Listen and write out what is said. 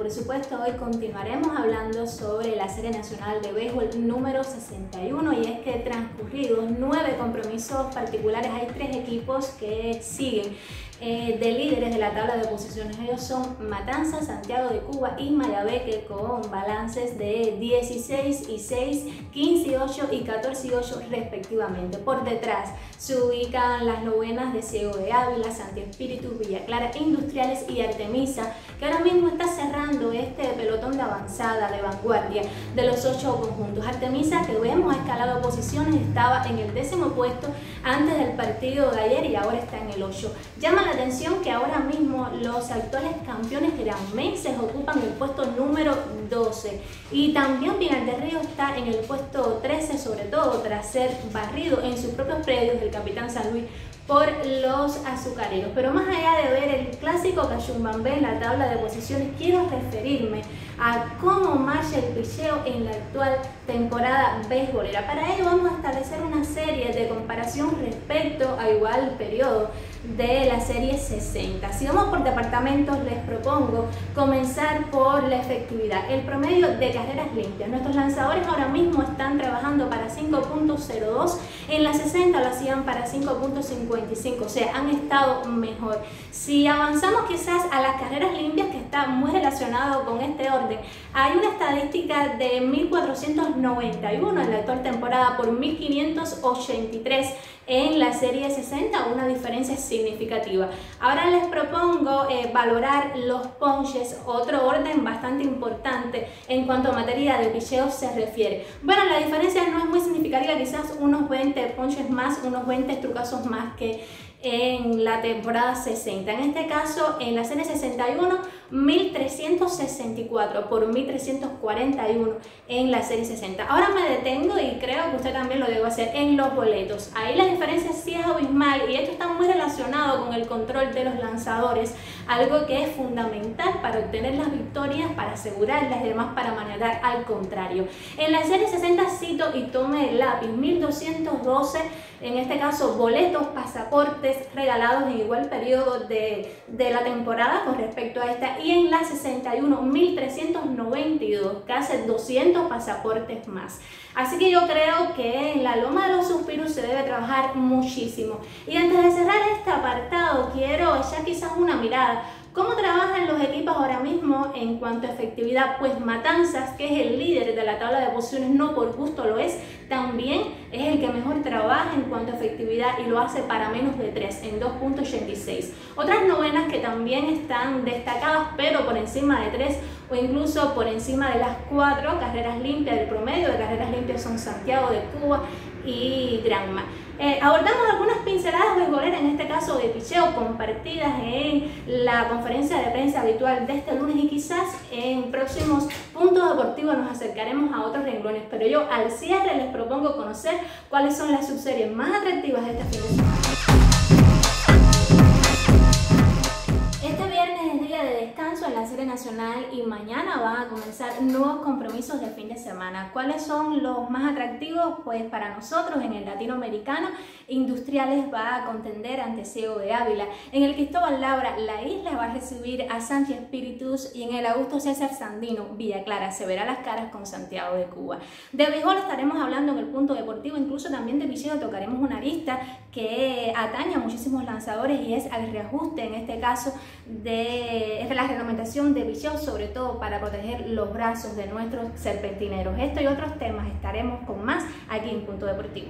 por supuesto hoy continuaremos hablando sobre la Serie Nacional de Béisbol número 61 y es que transcurridos nueve compromisos particulares hay tres equipos que siguen eh, de líderes de la tabla de posiciones. Ellos son Matanza, Santiago de Cuba y Mayabeque con balances de 16 y 6, 15 y 8 y 14 y 8 respectivamente. Por detrás se ubican las novenas de Ciego de Ávila, Santi Espíritu, Villa Clara, Industriales y Artemisa, que ahora mismo está cerrando este pelotón de avanzada, de vanguardia de los ocho conjuntos. Artemisa, que vemos ha escalado posiciones, estaba en el décimo puesto antes del partido de ayer y ahora está en el 8. Llama atención que ahora mismo los actuales campeones granmenses ocupan el puesto número 12 y también Pinal de Río está en el puesto 13, sobre todo tras ser barrido en sus propios predios del Capitán San Luis por los azucareros. Pero más allá de ver el clásico Cachumbambé en la tabla de posiciones, quiero referirme a cómo marcha el picheo en la actual temporada beisbolera. Para ello vamos a establecer una serie de comparación respecto a igual periodo de la serie 60. Si vamos por departamentos, les propongo comenzar por la efectividad, el promedio de carreras limpias. Nuestros lanzadores ahora mismo están trabajando para 5.02, en la 60 lo hacían para 5.55, o sea, han estado mejor. Si avanzamos quizás a las carreras limpias, que está muy relacionado con este orden, hay una estadística de 1491 en la actual temporada por 1583 en la serie 60, una diferencia significativa. Ahora les propongo eh, valorar los ponches, otro orden bastante importante en cuanto a materia de picheo se refiere. Bueno, la diferencia no es muy significativa, quizás unos 20 ponches más, unos 20 trucazos más que en la temporada 60. En este caso, en la serie 61, 1364 por 1341 en la serie 60. Ahora me detengo y creo que usted también lo debe hacer en los boletos. Ahí la diferencia sí es abismal y esto está muy relacionado con el control de los lanzadores, algo que es fundamental para obtener las victorias, para asegurarlas y demás para maniobrar al contrario. En la serie 60 cito y tome el lápiz 1212, en este caso boletos, regalados en igual periodo de, de la temporada con respecto a esta y en la 61 1392, casi 200 pasaportes más. Así que yo creo que en la loma de los suspiros se debe trabajar muchísimo. Y antes de cerrar este apartado, quiero echar quizás una mirada ¿Cómo trabajan los equipos ahora en cuanto a efectividad? Pues Matanzas, que es el líder de la tabla de posiciones, no por gusto lo es, también es el que mejor trabaja en cuanto a efectividad y lo hace para menos de 3, en 2.86. Otras novenas que también están destacadas, pero por encima de 3 o incluso por encima de las 4 carreras limpias, del promedio de carreras limpias son Santiago de Cuba y Granma. Eh, abordamos algunas pinceladas de picheo, compartidas en la conferencia de prensa habitual de este lunes y quizás en próximos puntos deportivos nos acercaremos a otros renglones, pero yo al cierre les propongo conocer cuáles son las subseries más atractivas de este fin. Y mañana van a comenzar nuevos compromisos de fin de semana. ¿Cuáles son los más atractivos? Pues para nosotros en el latinoamericano, Industriales va a contender ante Ciego de Ávila. En el Cristóbal Laura, la isla va a recibir a Sánchez Espíritus y en el Augusto César Sandino, Villa Clara, se verá las caras con Santiago de Cuba. De béisbol estaremos hablando en el punto deportivo, incluso también de picheo tocaremos una lista que atañe a muchísimos lanzadores y es al reajuste en este caso de la reglamentación de sobre todo para proteger los brazos de nuestros serpentineros. Esto y otros temas estaremos con más aquí en Punto Deportivo.